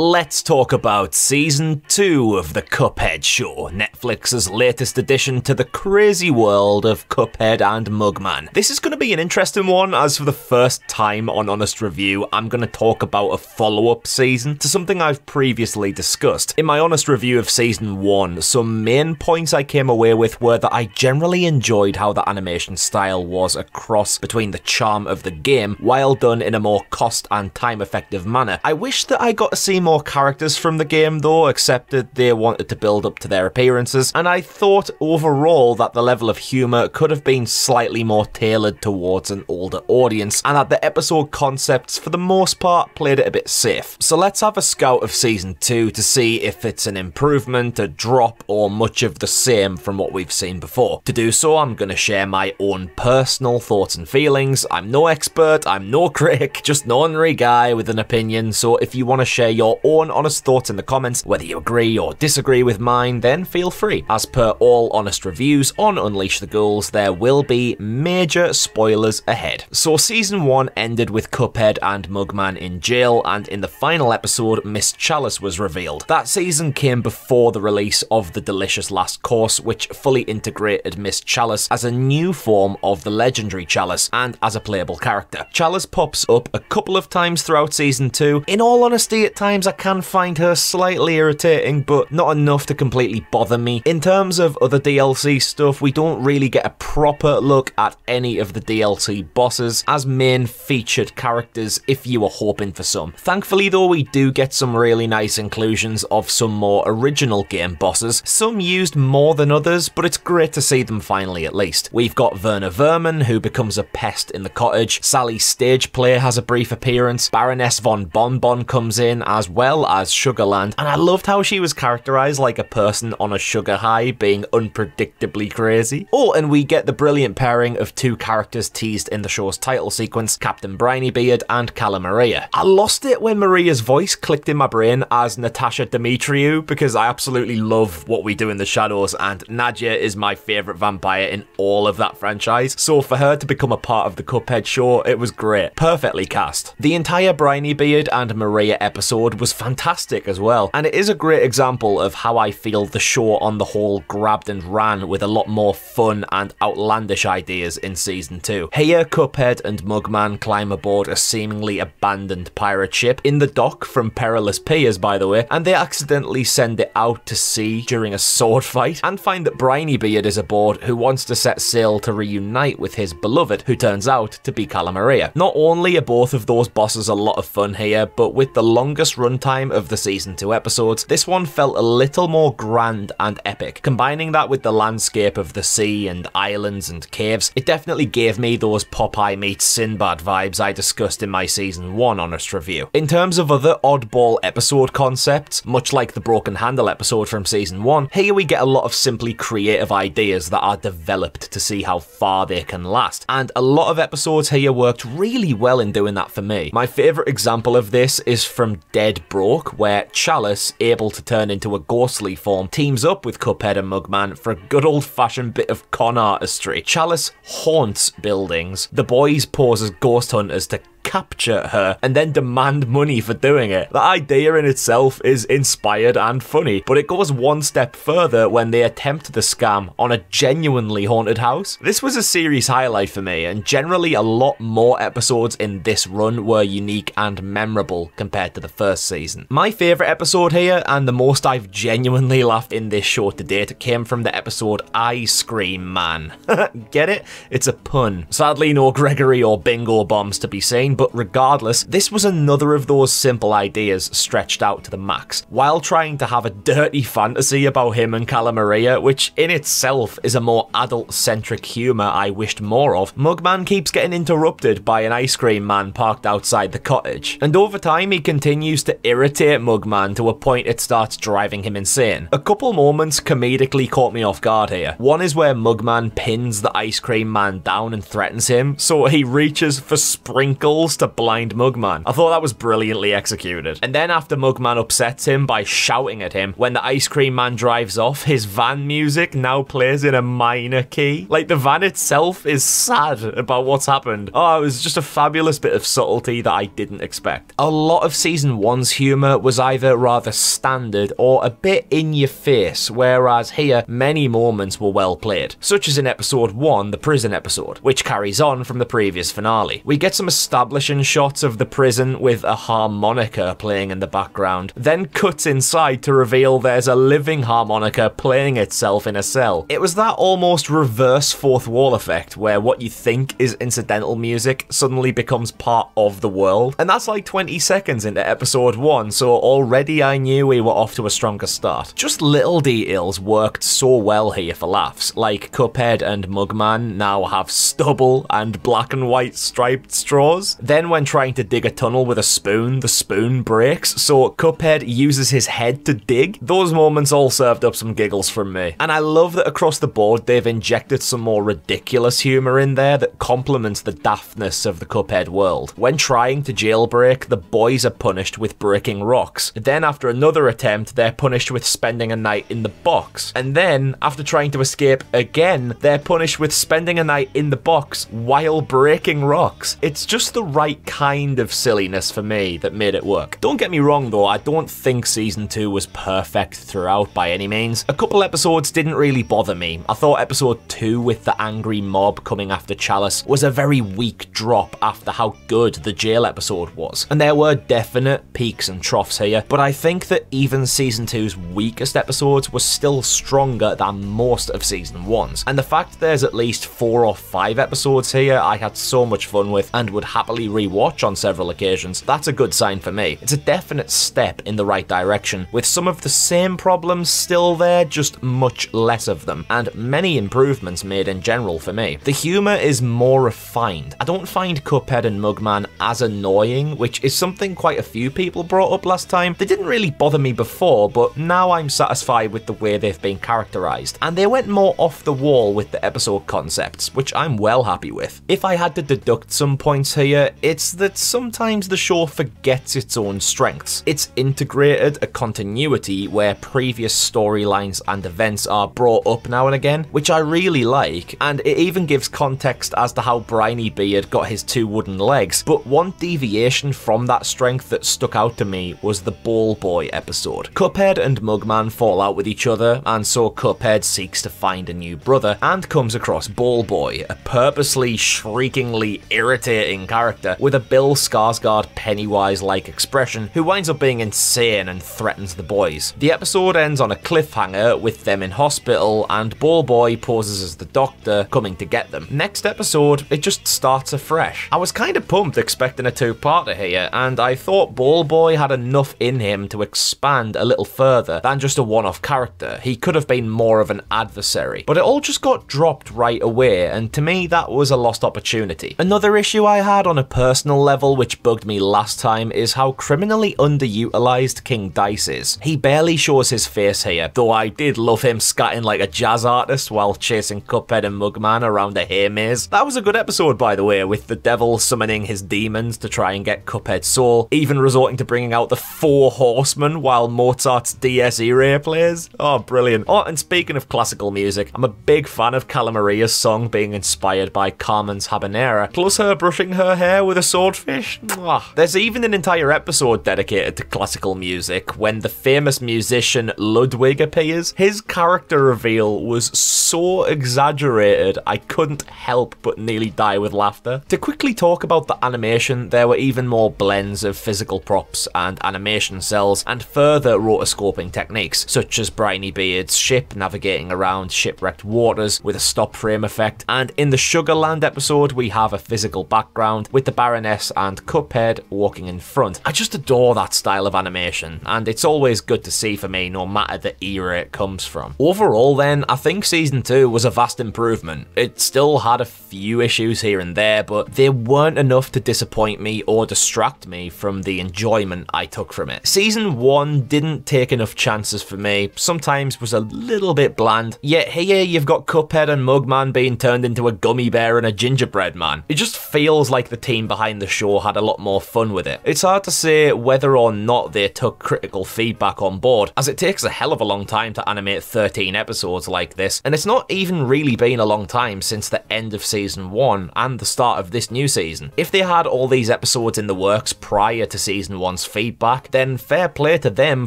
Let's talk about season 2 of the Cuphead Show, Netflix's latest addition to the crazy world of Cuphead and Mugman. This is going to be an interesting one, as for the first time on Honest Review, I'm going to talk about a follow up season to something I've previously discussed. In my honest review of season 1, some main points I came away with were that I generally enjoyed how the animation style was a cross between the charm of the game while done in a more cost and time effective manner. I wish that I got to see more characters from the game though, except that they wanted to build up to their appearances, and I thought overall that the level of humour could have been slightly more tailored towards an older audience, and that the episode concepts for the most part played it a bit safe. So let's have a scout of season 2 to see if it's an improvement, a drop, or much of the same from what we've seen before. To do so, I'm going to share my own personal thoughts and feelings. I'm no expert, I'm no critic, just an ordinary guy with an opinion, so if you want to share your own honest thoughts in the comments. Whether you agree or disagree with mine, then feel free. As per all honest reviews on Unleash the Ghouls, there will be major spoilers ahead. So season 1 ended with Cuphead and Mugman in jail, and in the final episode, Miss Chalice was revealed. That season came before the release of The Delicious Last Course, which fully integrated Miss Chalice as a new form of the legendary Chalice, and as a playable character. Chalice pops up a couple of times throughout season 2. In all honesty, at times I can find her slightly irritating, but not enough to completely bother me. In terms of other DLC stuff, we don't really get a proper look at any of the DLC bosses as main featured characters if you were hoping for some. Thankfully though, we do get some really nice inclusions of some more original game bosses, some used more than others, but it's great to see them finally at least. We've got Werner Vermin, who becomes a pest in the cottage, Sally Stageplay has a brief appearance, Baroness von Bonbon comes in as well as Sugarland, and I loved how she was characterized like a person on a sugar high being unpredictably crazy. Oh, and we get the brilliant pairing of two characters teased in the show's title sequence, Captain Brineybeard and Cala Maria. I lost it when Maria's voice clicked in my brain as Natasha Demetriou because I absolutely love what we do in the shadows and Nadia is my favourite vampire in all of that franchise, so for her to become a part of the Cuphead show, it was great. Perfectly cast. The entire Brineybeard and Maria episode was fantastic as well, and it is a great example of how I feel the show on the whole grabbed and ran with a lot more fun and outlandish ideas in season 2. Here, Cuphead and Mugman climb aboard a seemingly abandoned pirate ship in the dock from Perilous Piers, by the way, and they accidentally send it out to sea during a sword fight and find that Brineybeard is aboard who wants to set sail to reunite with his beloved, who turns out to be Cala Maria. Not only are both of those bosses a lot of fun here, but with the longest runtime of the season 2 episodes, this one felt a little more grand and epic. Combining that with the landscape of the sea and islands and caves, it definitely gave me those Popeye meets Sinbad vibes I discussed in my season 1 honest review. In terms of other oddball episode concepts, much like the Broken Handle episode from season 1, here we get a lot of simply creative ideas that are developed to see how far they can last, and a lot of episodes here worked really well in doing that for me. My favourite example of this is from Dead Broke, where Chalice, able to turn into a ghostly form, teams up with Cuphead and Mugman for a good old fashioned bit of con artistry. Chalice haunts buildings. The boys pose as ghost hunters to capture her and then demand money for doing it. The idea in itself is inspired and funny, but it goes one step further when they attempt the scam on a genuinely haunted house. This was a series highlight for me, and generally a lot more episodes in this run were unique and memorable compared to the first season. My favourite episode here, and the most I've genuinely laughed in this show to date, came from the episode Ice Cream Man. Get it? It's a pun. Sadly, no Gregory or Bingo bombs to be seen, but regardless, this was another of those simple ideas stretched out to the max, while trying to have a dirty fantasy about him and Cala Maria, which in itself is a more adult-centric humour I wished more of. Mugman keeps getting interrupted by an ice cream man parked outside the cottage, and over time he continues to irritate Mugman to a point it starts driving him insane. A couple moments comedically caught me off guard here. One is where Mugman pins the ice cream man down and threatens him, so he reaches for Sprinkle skulls to blind Mugman. I thought that was brilliantly executed. And then after Mugman upsets him by shouting at him, when the ice cream man drives off, his van music now plays in a minor key. Like the van itself is sad about what's happened. Oh, it was just a fabulous bit of subtlety that I didn't expect. A lot of season one's humor was either rather standard or a bit in your face, whereas here many moments were well played, such as in episode 1, the prison episode, which carries on from the previous finale. We get some establishing shots of the prison with a harmonica playing in the background, then cuts inside to reveal there's a living harmonica playing itself in a cell. It was that almost reverse fourth wall effect where what you think is incidental music suddenly becomes part of the world, and that's like 20 seconds into episode 1, so already I knew we were off to a stronger start. Just little details worked so well here for laughs, like Cuphead and Mugman now have stubble and black and white striped straws. Then when trying to dig a tunnel with a spoon, the spoon breaks, so Cuphead uses his head to dig. Those moments all served up some giggles from me. And I love that across the board they've injected some more ridiculous humour in there that complements the daftness of the Cuphead world. When trying to jailbreak, the boys are punished with breaking rocks. Then after another attempt, they're punished with spending a night in the box. And then, after trying to escape again, they're punished with spending a night in the box while breaking rocks. It's just the right kind of silliness for me that made it work. Don't get me wrong though, I don't think season 2 was perfect throughout by any means. A couple episodes didn't really bother me. I thought episode 2 with the angry mob coming after Chalice was a very weak drop after how good the jail episode was. And there were definite peaks and troughs here, but I think that even season 2's weakest episodes were still stronger than most of season 1's. And the fact there's at least 4 or 5 episodes here I had so much fun with and would happily rewatch on several occasions, that's a good sign for me. It's a definite step in the right direction, with some of the same problems still there, just much less of them, and many improvements made in general for me. The humour is more refined. I don't find Cuphead and Mugman as annoying, which is something quite a few people brought up last time. They didn't really bother me before, but now I'm satisfied with the way they've been characterised, and they went more off the wall with the episode concepts, which I'm well happy with. If I had to deduct some points here, it's that sometimes the show forgets its own strengths. It's integrated a continuity where previous storylines and events are brought up now and again, which I really like, and it even gives context as to how Brineybeard got his two wooden legs, but one deviation from that strength that stuck out to me was the Ball Boy episode. Cuphead and Mugman fall out with each other, and so Cuphead seeks to find a new brother and comes across Ball Boy, a purposely shriekingly irritating character with a Bill Skarsgård Pennywise-like expression who winds up being insane and threatens the boys. The episode ends on a cliffhanger with them in hospital and Ball Boy poses as the doctor coming to get them. Next episode, it just starts afresh. I was kind of pumped expecting a two-parter here and I thought Ball Boy had enough in him to expand a little further than just a one-off character. He could have been more of an adversary, but it all just got dropped right away and to me that was a lost opportunity. Another issue I had on a personal level which bugged me last time is how criminally underutilized King Dice is. He barely shows his face here, though I did love him scatting like a jazz artist while chasing Cuphead and Mugman around a hay maze. That was a good episode by the way, with the devil summoning his demons to try and get Cuphead's soul, even resorting to bringing out the Four Horsemen while Mozart's Dies Irae plays. Oh, brilliant. Oh, and speaking of classical music, I'm a big fan of Cala Maria's song being inspired by Carmen's Habanera, plus her brushing her hair with a swordfish. Mwah. There's even an entire episode dedicated to classical music when the famous musician Ludwig appears. His character reveal was so exaggerated, I couldn't help but nearly die with laughter. To quickly talk about the animation, there were even more blends of physical props and animation cells and further rotoscoping techniques, such as Brineybeard's ship navigating around shipwrecked waters with a stop frame effect, and in the Sugarland episode we have a physical background with the Baroness and Cuphead walking in front. I just adore that style of animation, and it's always good to see for me no matter the era it comes from. Overall then, I think Season 2 was a vast improvement. It still had a few issues here and there, but they weren't enough to disappoint me or distract me from the enjoyment I took from it. Season 1 didn't take enough chances for me, sometimes was a little bit bland, yet here you've got Cuphead and Mugman being turned into a gummy bear and a gingerbread man. It just feels like the team behind the show had a lot more fun with it. It's hard to say whether or not they took critical feedback on board, as it takes a hell of a long time to animate 13 episodes like this, and it's not even really been a long time since the end of season 1 and the start of this new season. If they had all these episodes in the works prior to season 1's feedback, then fair play to them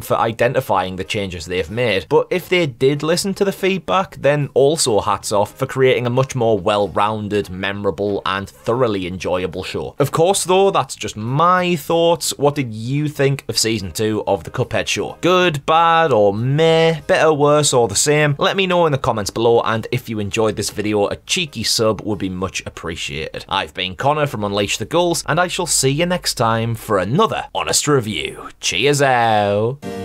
for identifying the changes they've made, but if they did listen to the feedback, then also hats off for creating a much more well-rounded, memorable, and thoroughly enjoyable Of course though, that's just my thoughts. What did you think of season 2 of the Cuphead show? Good, bad, or meh? Better, worse, or the same? Let me know in the comments below, and if you enjoyed this video, a cheeky sub would be much appreciated. I've been Connor from Unleash the Ghouls, and I shall see you next time for another honest review. Cheers out!